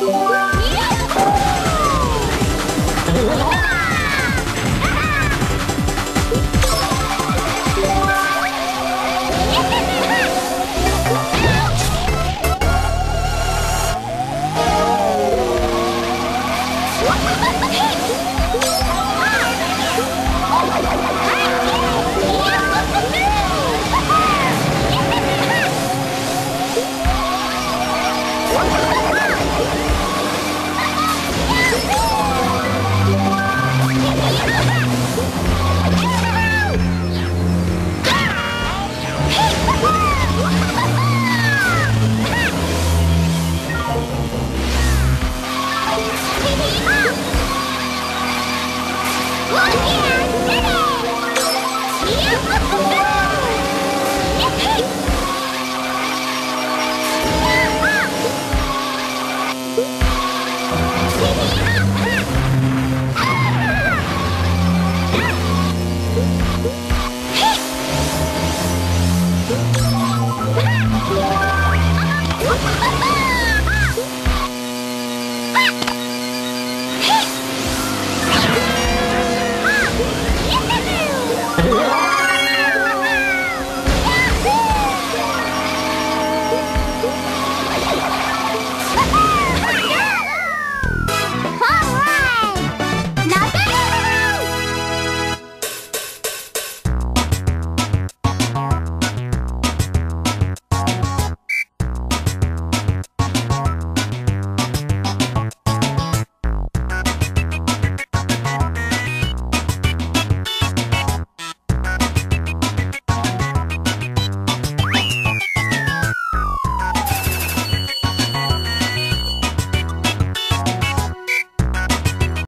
Oh. Woo!